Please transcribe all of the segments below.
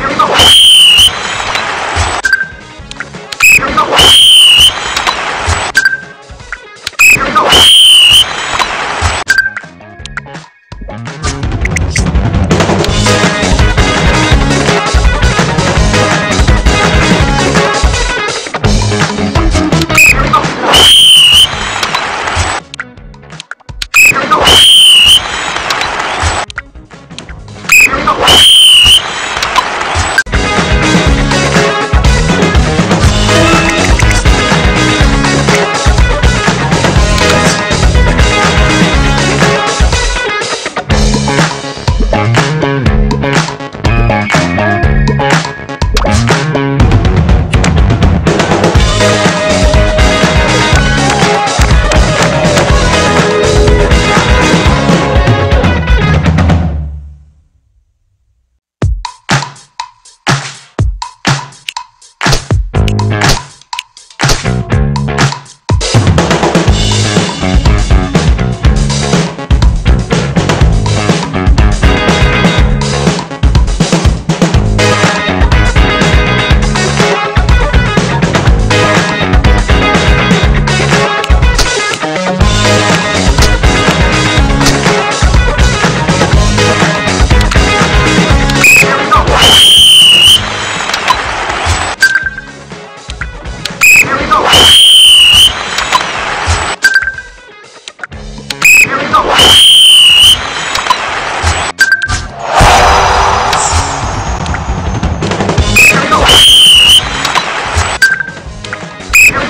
Here we go.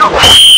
动。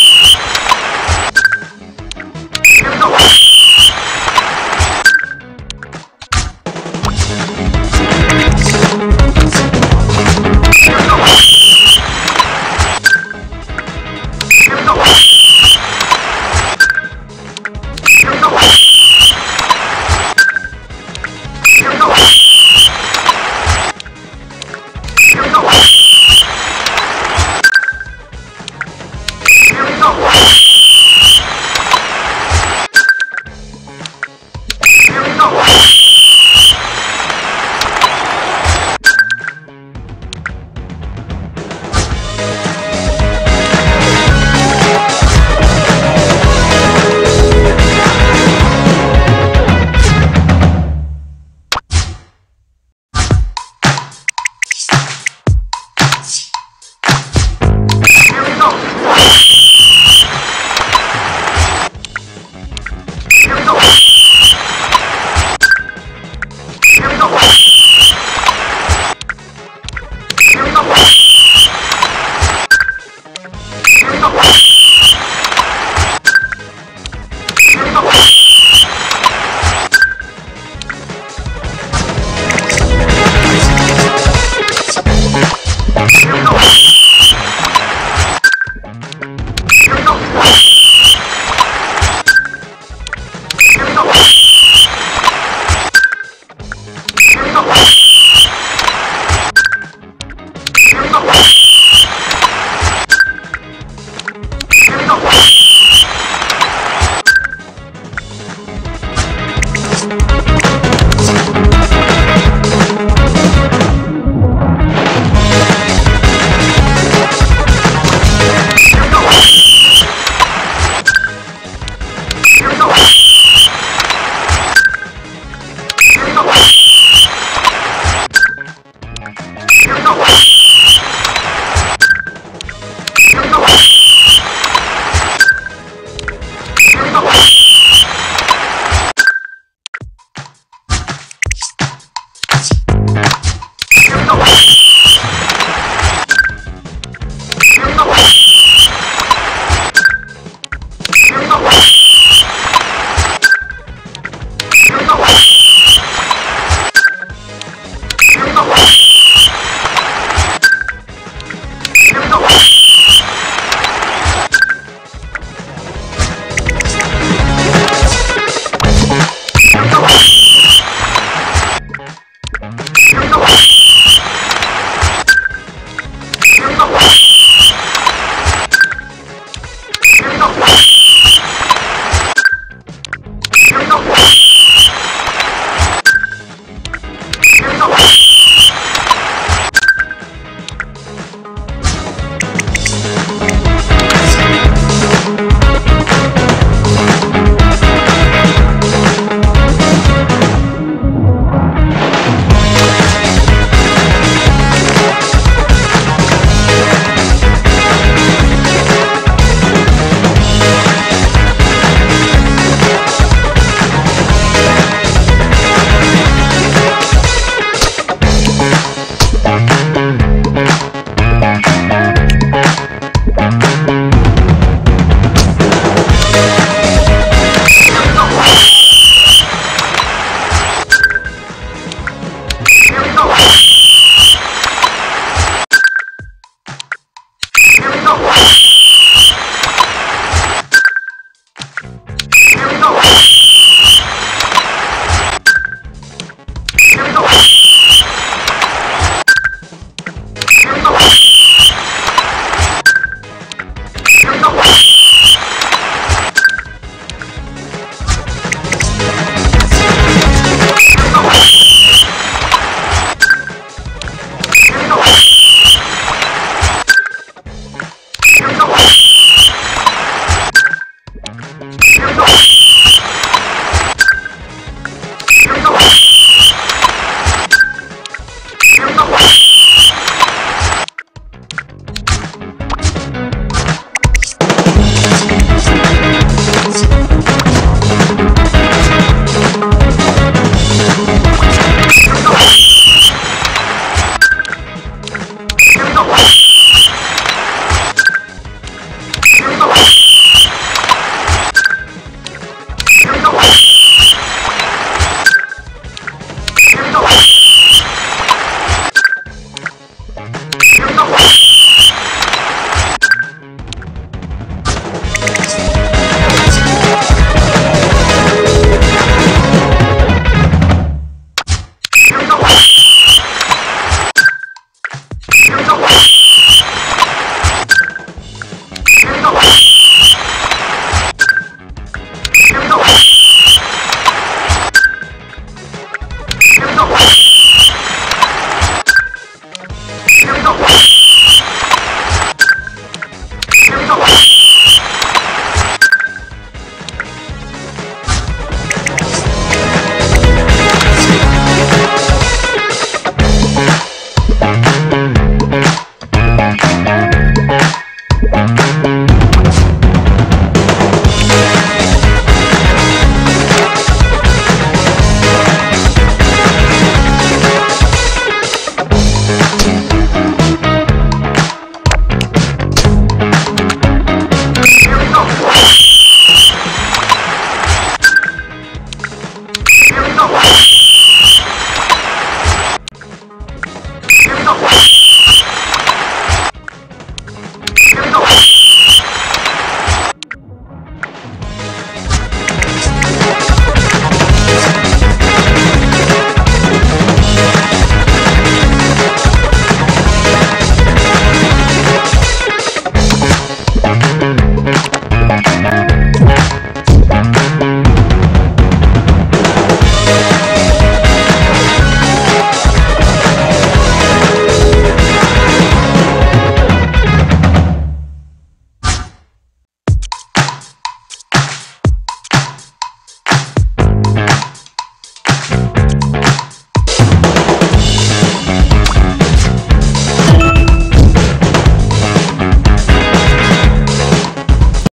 Here we